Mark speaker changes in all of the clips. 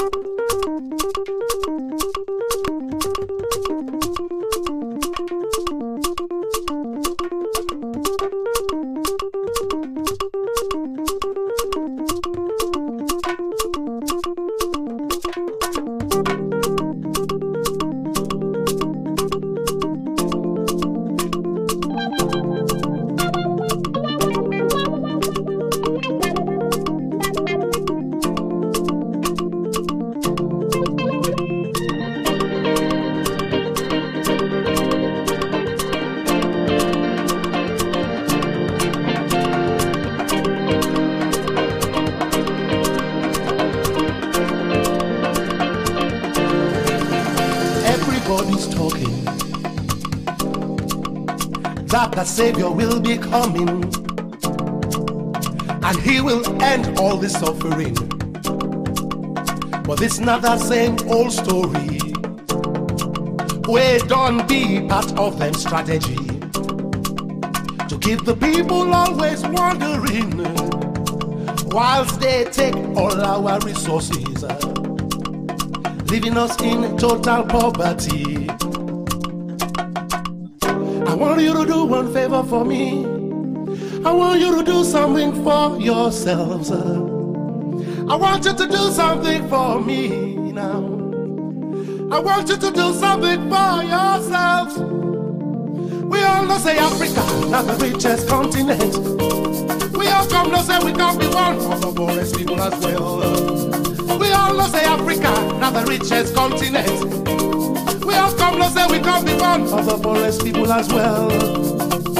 Speaker 1: you Everybody's talking. That the Savior will be coming. And He will end all the suffering. But it's not the same old story. We don't be part of them strategy. To keep the people always wondering. Whilst they take all our resources leaving us in total poverty. I want you to do one favor for me. I want you to do something for yourselves. I want you to do something for me now. I want you to do something for yourselves. We all know say Africa, not the richest continent. We all come know say we can't be one of the poorest people as well. All know say Africa, not the richest continent. We all come know say we can't be one of the poorest people as well.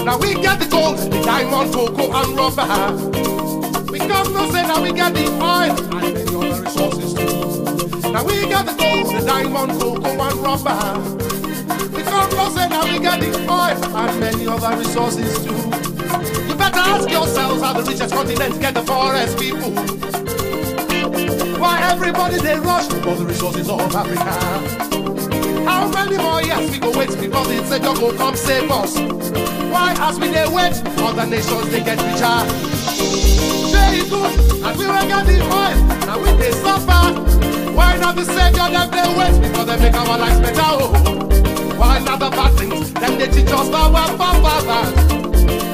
Speaker 1: Now we get the gold, the diamond, cocoa, and rubber. We come know say now we get the oil and many other resources too. Now we get the gold, the diamond, cocoa, and rubber. We come know say now we get the oil and many other resources too. You better ask yourselves how the richest continent get the poorest people. Why everybody they rush for the resources of Africa? How many more years we go wait before the Savior go come save us? Why as we they wait, other nations they get richer? It good, and we will get the oil, and we they suffer. Why not the Savior them they wait before they make our lives better? Oh, why not the bad things? Them they teach us our fathers.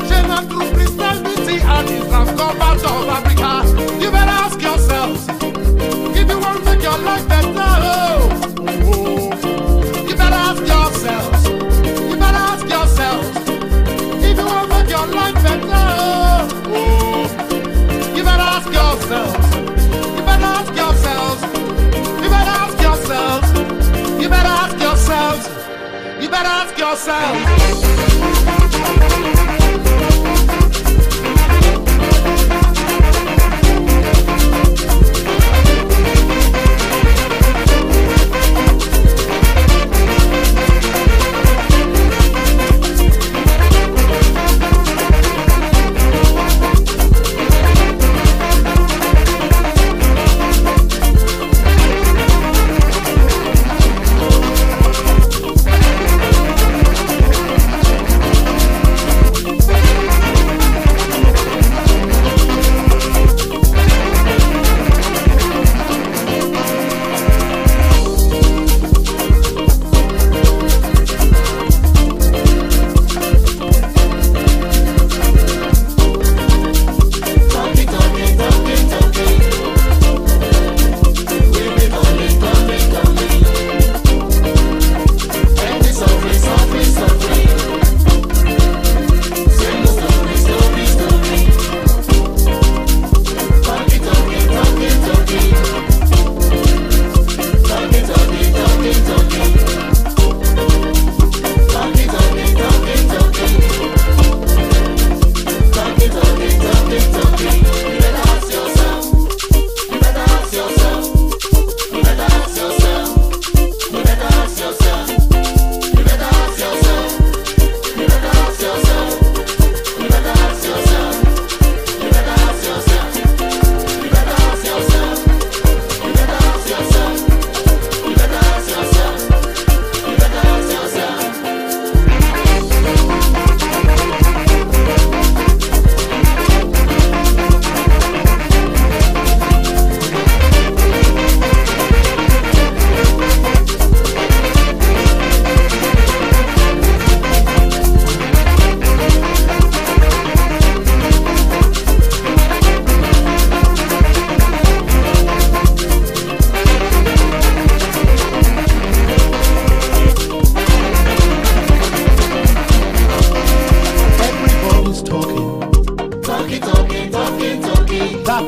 Speaker 1: Shame not through Christianity and Islam come out of Africa. You better ask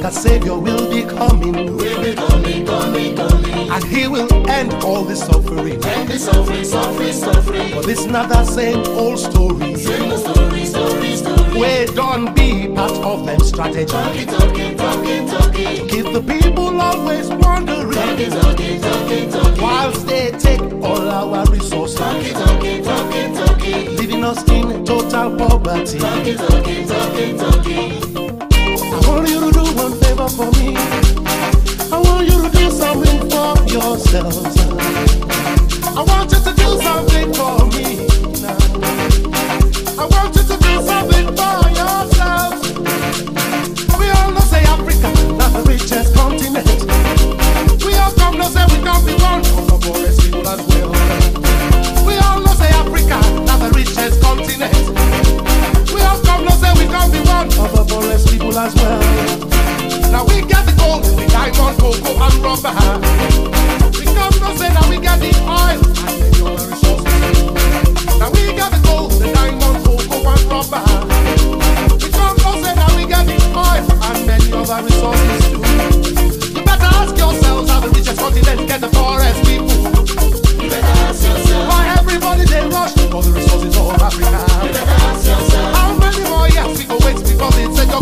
Speaker 1: yourselves. will be coming,
Speaker 2: Will be coming, coming. coming.
Speaker 1: And he will end all the suffering.
Speaker 2: And the suffering, suffering, suffering.
Speaker 1: But it's not that same old story.
Speaker 2: Same old story, story, story.
Speaker 1: Where don't be part of them strategy.
Speaker 2: Talking, talking, talking, talking.
Speaker 1: Keep the people always wondering.
Speaker 2: Talking, talking, talking, talking.
Speaker 1: Whilst they take all our resources.
Speaker 2: Talking, talking, talking, talking.
Speaker 1: Leaving us in total poverty.
Speaker 2: Talking, talking, talking, talking.
Speaker 1: For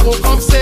Speaker 1: I'm sick.